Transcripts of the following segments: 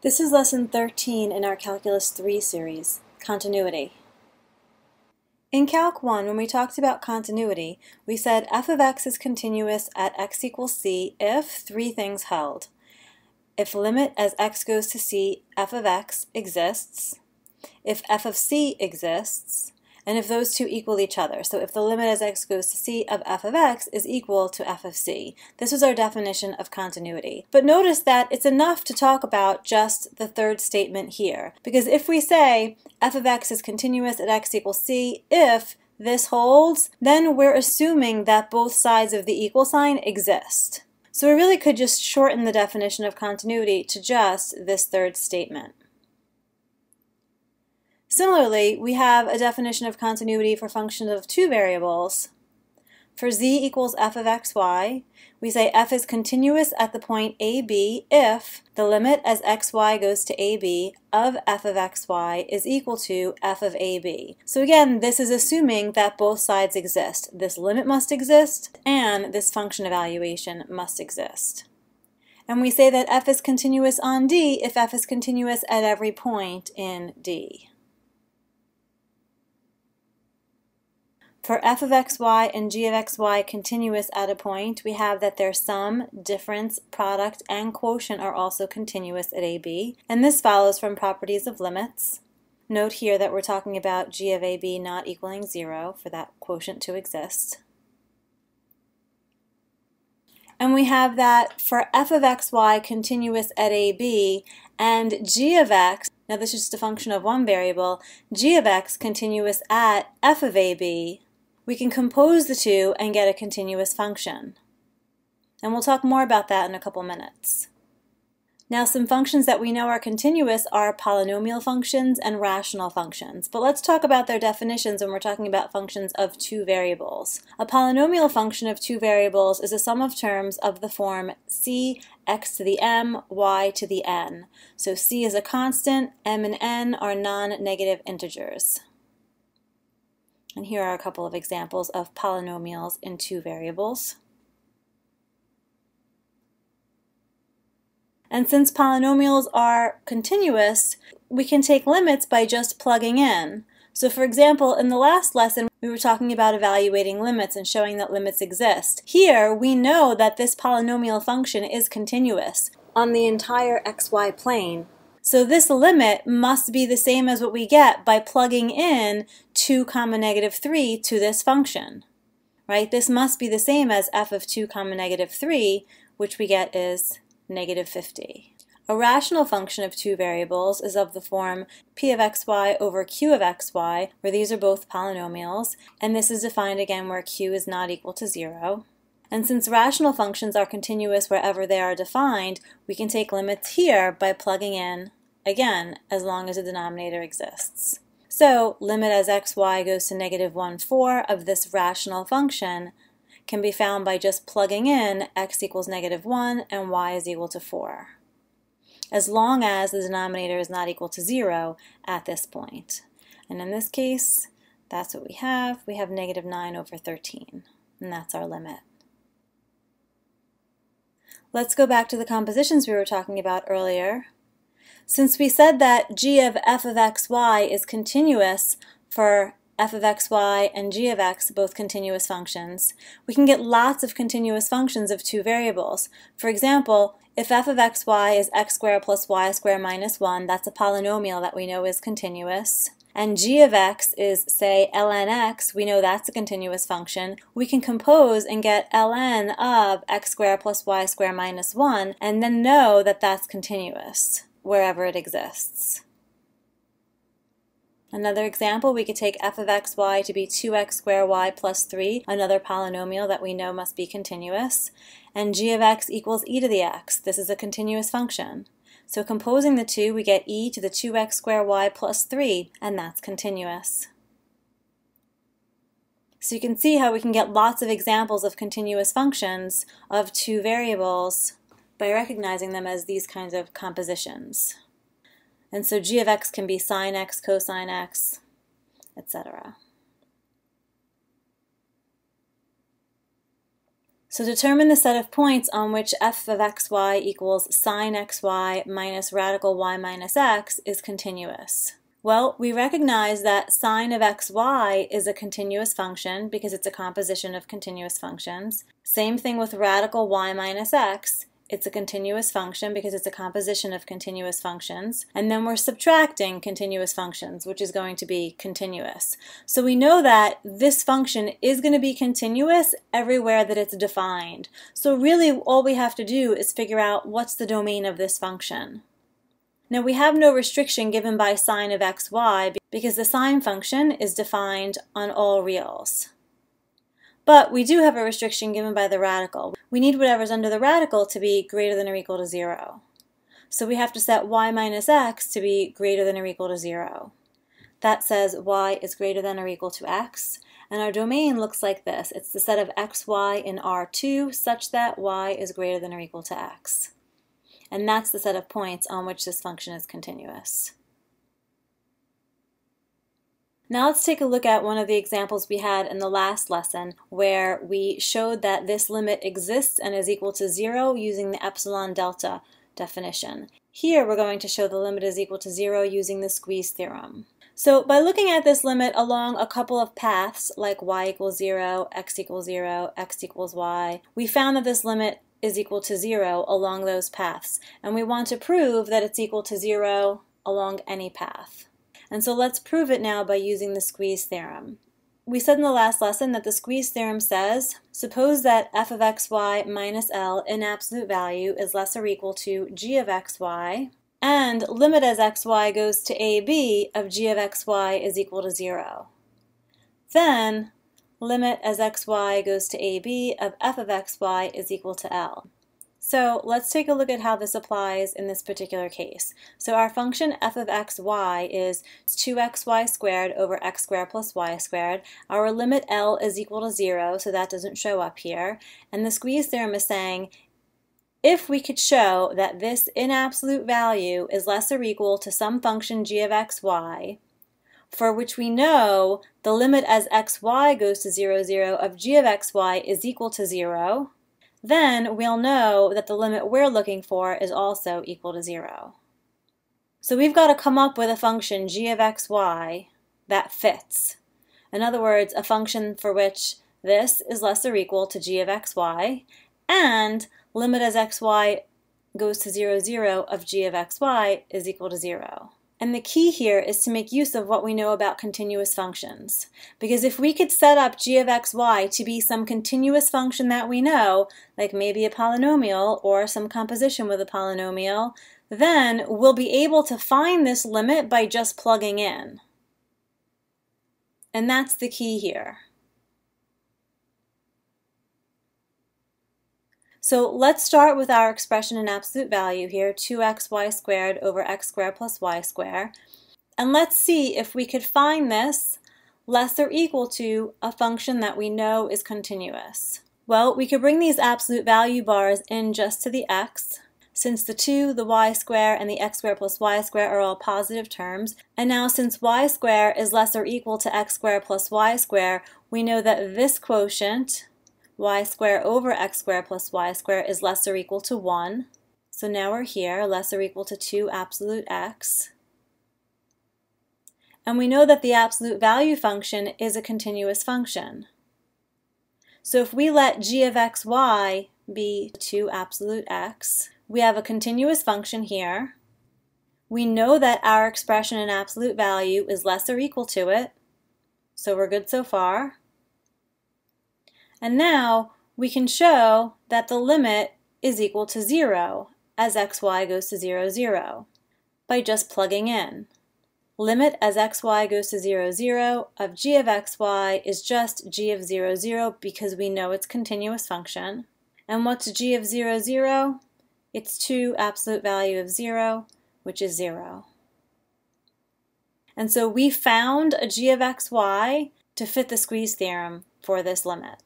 This is lesson 13 in our Calculus 3 series, Continuity. In Calc 1, when we talked about continuity, we said f of x is continuous at x equals c if three things held. If limit as x goes to c, f of x exists, if f of c exists, and if those two equal each other. So if the limit as x goes to c of f of x is equal to f of c. This was our definition of continuity. But notice that it's enough to talk about just the third statement here. Because if we say f of x is continuous at x equals c if this holds, then we're assuming that both sides of the equal sign exist. So we really could just shorten the definition of continuity to just this third statement. Similarly, we have a definition of continuity for functions of two variables. For z equals f of xy, we say f is continuous at the point ab if the limit as xy goes to ab of f of xy is equal to f of ab. So again, this is assuming that both sides exist. This limit must exist, and this function evaluation must exist. And we say that f is continuous on D if f is continuous at every point in D. For f of xy and g of xy continuous at a point, we have that their sum, difference, product, and quotient are also continuous at ab, and this follows from properties of limits. Note here that we're talking about g of ab not equaling 0 for that quotient to exist. And we have that for f of xy continuous at ab and g of x, now this is just a function of one variable, g of x continuous at f of ab, we can compose the two and get a continuous function. And we'll talk more about that in a couple minutes. Now some functions that we know are continuous are polynomial functions and rational functions, but let's talk about their definitions when we're talking about functions of two variables. A polynomial function of two variables is a sum of terms of the form c x to the m, y to the n. So c is a constant, m and n are non-negative integers. And here are a couple of examples of polynomials in two variables. And since polynomials are continuous, we can take limits by just plugging in. So for example, in the last lesson, we were talking about evaluating limits and showing that limits exist. Here, we know that this polynomial function is continuous on the entire xy plane. So this limit must be the same as what we get by plugging in 2 comma negative 3 to this function. Right? This must be the same as f of 2 comma negative 3, which we get is negative 50. A rational function of two variables is of the form p of xy over q of xy, where these are both polynomials, and this is defined again where q is not equal to 0. And since rational functions are continuous wherever they are defined, we can take limits here by plugging in again, as long as the denominator exists. So limit as xy goes to negative 1, 4 of this rational function can be found by just plugging in x equals negative 1 and y is equal to 4, as long as the denominator is not equal to 0 at this point. And in this case, that's what we have. We have negative 9 over 13, and that's our limit. Let's go back to the compositions we were talking about earlier. Since we said that g of f of xy is continuous for f of xy and g of x, both continuous functions, we can get lots of continuous functions of two variables. For example, if f of xy is x squared plus y squared minus 1, that's a polynomial that we know is continuous. And g of x is, say, ln x, we know that's a continuous function. We can compose and get ln of x squared plus y squared minus 1, and then know that that's continuous wherever it exists. Another example, we could take f of xy to be 2x squared y plus 3, another polynomial that we know must be continuous, and g of x equals e to the x. This is a continuous function. So composing the two, we get e to the 2x squared y plus 3, and that's continuous. So you can see how we can get lots of examples of continuous functions of two variables by recognizing them as these kinds of compositions. And so g of x can be sine x, cosine x, etc. So determine the set of points on which f of xy equals sine xy minus radical y minus x is continuous. Well, we recognize that sine of xy is a continuous function because it's a composition of continuous functions. Same thing with radical y minus x. It's a continuous function because it's a composition of continuous functions. And then we're subtracting continuous functions, which is going to be continuous. So we know that this function is going to be continuous everywhere that it's defined. So really all we have to do is figure out what's the domain of this function. Now we have no restriction given by sine of xy because the sine function is defined on all reals. But we do have a restriction given by the radical. We need whatever's under the radical to be greater than or equal to 0. So we have to set y minus x to be greater than or equal to 0. That says y is greater than or equal to x. And our domain looks like this. It's the set of xy in R2 such that y is greater than or equal to x and that's the set of points on which this function is continuous. Now let's take a look at one of the examples we had in the last lesson where we showed that this limit exists and is equal to zero using the epsilon delta definition. Here we're going to show the limit is equal to zero using the squeeze theorem. So by looking at this limit along a couple of paths like y equals 0, x equals 0, x equals y, we found that this limit is equal to 0 along those paths. And we want to prove that it's equal to 0 along any path. And so let's prove it now by using the squeeze theorem. We said in the last lesson that the squeeze theorem says, suppose that f of xy minus L in absolute value is less or equal to g of xy, and limit as xy goes to ab of g of xy is equal to 0. Then limit as xy goes to ab of f of xy is equal to L. So let's take a look at how this applies in this particular case. So our function f of xy is 2xy squared over x squared plus y squared. Our limit L is equal to 0, so that doesn't show up here. And the squeeze theorem is saying if we could show that this in absolute value is less or equal to some function g of xy, for which we know the limit as xy goes to 0, 0 of g of xy is equal to 0, then we'll know that the limit we're looking for is also equal to 0. So we've got to come up with a function g of xy that fits. In other words, a function for which this is less or equal to g of xy, and limit as xy goes to 0, 0 of g of xy is equal to 0. And the key here is to make use of what we know about continuous functions. Because if we could set up g of xy to be some continuous function that we know, like maybe a polynomial or some composition with a polynomial, then we'll be able to find this limit by just plugging in. And that's the key here. So let's start with our expression in absolute value here, 2xy squared over x squared plus y squared. And let's see if we could find this less or equal to a function that we know is continuous. Well, we could bring these absolute value bars in just to the x, since the 2, the y square, and the x squared plus y square are all positive terms. And now since y square is less or equal to x squared plus y square, we know that this quotient, y squared over x squared plus y squared is less or equal to 1. So now we're here, less or equal to 2 absolute x. And we know that the absolute value function is a continuous function. So if we let g of xy be 2 absolute x, we have a continuous function here. We know that our expression in absolute value is less or equal to it, so we're good so far. And now we can show that the limit is equal to 0 as xy goes to 0, 0 by just plugging in. Limit as xy goes to 0, 0 of g of xy is just g of 0, 0 because we know it's continuous function. And what's g of 0, 0? It's 2 absolute value of 0, which is 0. And so we found a g of xy to fit the squeeze theorem for this limit.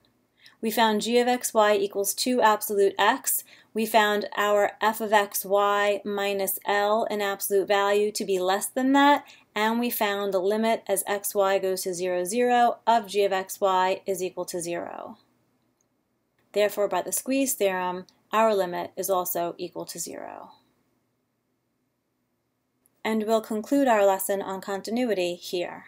We found g of xy equals 2 absolute x. We found our f of xy minus L in absolute value to be less than that. And we found the limit as xy goes to 0, 0 of g of xy is equal to 0. Therefore, by the squeeze theorem, our limit is also equal to zero. And we'll conclude our lesson on continuity here.